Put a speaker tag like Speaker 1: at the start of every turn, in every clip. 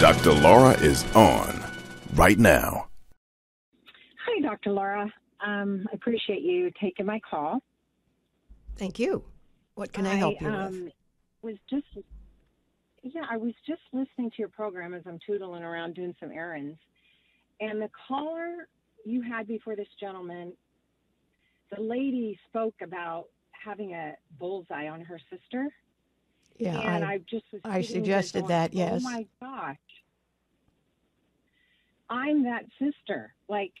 Speaker 1: Dr. Laura is on right now.
Speaker 2: Hi, Dr. Laura. Um, I appreciate you taking my call.
Speaker 3: Thank you. What can I, help you
Speaker 2: um,
Speaker 3: with?
Speaker 2: Was just yeah, I was just listening to your program as I'm tootling around doing some errands, and the caller you had before this gentleman, the lady spoke about having a bullseye on her sister.
Speaker 3: Yeah,
Speaker 2: and
Speaker 3: I,
Speaker 2: I, just was
Speaker 3: I suggested
Speaker 2: going,
Speaker 3: that, yes.
Speaker 2: Oh my gosh, I'm that sister. Like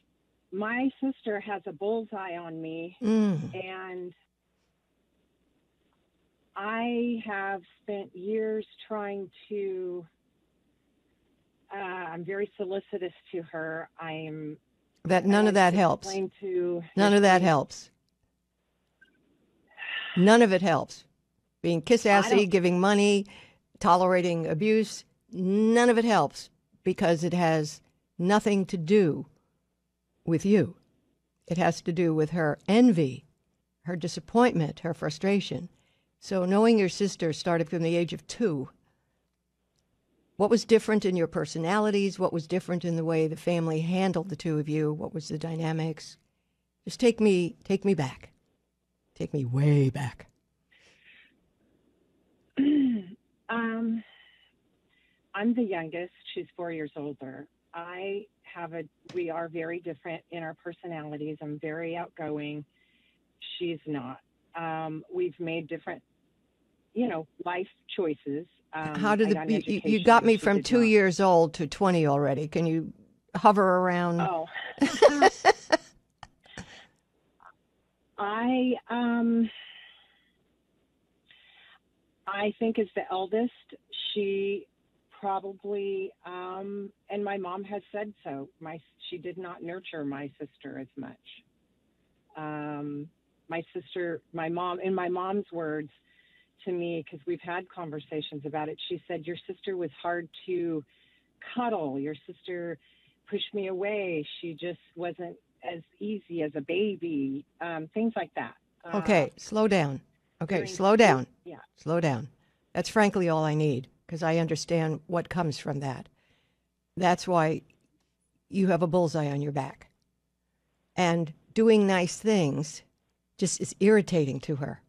Speaker 2: my sister has a bullseye on me,
Speaker 3: mm,
Speaker 2: and I have spent years trying to. Uh, I'm very solicitous to her. I'm
Speaker 3: that none of that helps.
Speaker 2: To
Speaker 3: None of that helps. None of it helps. Being kiss assy, giving money, tolerating abuse, none of it helps because it has nothing to do with you. It has to do with her envy, her disappointment, her frustration. So, knowing your sister started from the age of two, what was different in your personalities? What was different in the way the family handled the two of you? What was the dynamics? Just take me, take me back. Take me way back.
Speaker 2: um, I'm the youngest. She's four years older. I have a. We are very different in our personalities. I'm very outgoing. She's not. Um, we've made different, you know, life choices. Um,
Speaker 3: How did the you, you- got me from two
Speaker 2: not.
Speaker 3: years old to twenty already? Can you hover around?
Speaker 2: Oh. I um I think as the eldest, she probably um and my mom has said so. My she did not nurture my sister as much. Um my sister, my mom in my mom's words to me because we've had conversations about it. She said your sister was hard to cuddle. Your sister pushed me away. She just wasn't as easy as a baby. Um, things like that. Uh,
Speaker 3: Okay, slow down. Okay,
Speaker 2: during
Speaker 3: slow down.
Speaker 2: Yeah.
Speaker 3: Slow down. That's frankly all I need because I understand what comes from that. That's why you have a bullseye on your back. And doing nice things just is irritating to her.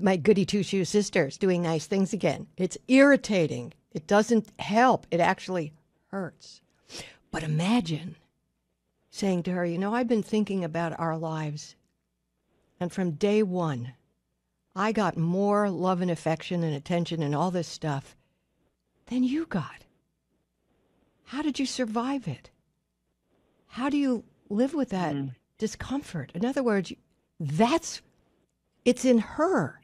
Speaker 3: My goody two shoes sister's doing nice things again. It's irritating. It doesn't help. It actually hurts. But imagine saying to her, You know, I've been thinking about our lives. And from day one, I got more love and affection and attention and all this stuff than you got. How did you survive it? How do you live with that hmm. discomfort? In other words, that's it's in her.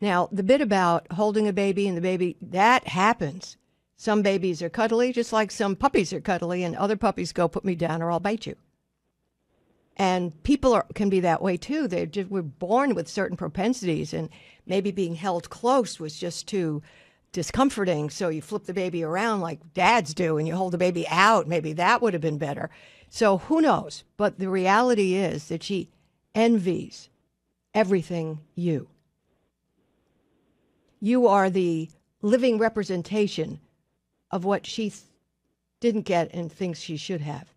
Speaker 3: Now, the bit about holding a baby and the baby, that happens. Some babies are cuddly, just like some puppies are cuddly, and other puppies go, put me down or I'll bite you. And people are, can be that way too. They just were born with certain propensities, and maybe being held close was just too discomforting. So you flip the baby around like dads do, and you hold the baby out. Maybe that would have been better. So who knows? But the reality is that she envies everything you. You are the living representation of what she th- didn't get and thinks she should have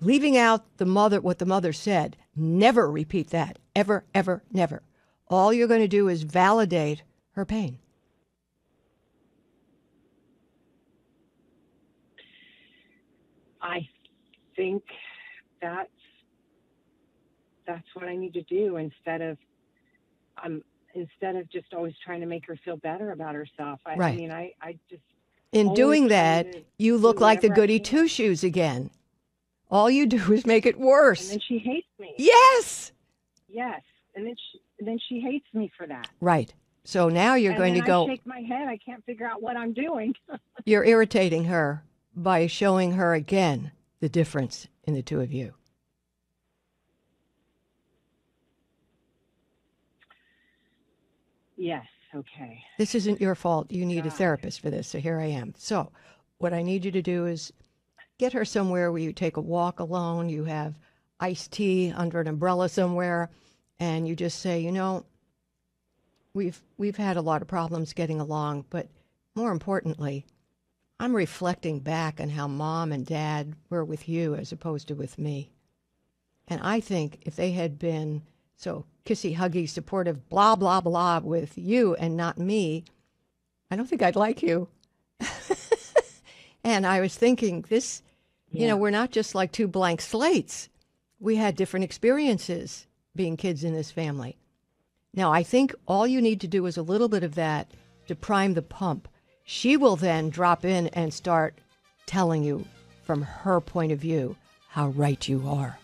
Speaker 3: leaving out the mother what the mother said. Never repeat that. Ever ever never. All you're going to do is validate her pain.
Speaker 2: I think that's that's what I need to do instead of um instead of just always trying to make her feel better about herself. I, I mean, I I just
Speaker 3: in doing that you look like the goody two shoes again all you do is make it worse.
Speaker 2: and then she hates me.
Speaker 3: yes
Speaker 2: Yes, and then she and then she hates me for that.
Speaker 3: right so now you're
Speaker 2: and
Speaker 3: going to
Speaker 2: then
Speaker 3: go
Speaker 2: I shake my head. I can't figure out what I'm doing.
Speaker 3: you're irritating her by showing her again the difference in the two of you
Speaker 2: yes. Okay.
Speaker 3: This isn't your fault. You need a therapist for this. So here I am. So, what I need you to do is get her somewhere where you take a walk alone, you have iced tea under an umbrella somewhere, and you just say, you know, we've we've had a lot of problems getting along, but more importantly, I'm reflecting back on how mom and dad were with you as opposed to with me. And I think if they had been so kissy, huggy, supportive, blah, blah, blah with you and not me, I don't think I'd like you. and I was thinking, this, you know, we're not just like two blank slates. We had different experiences being kids in this family. Now, I think all you need to do is a little bit of that to prime the pump. She will then drop in and start telling you from her point of view how right you are.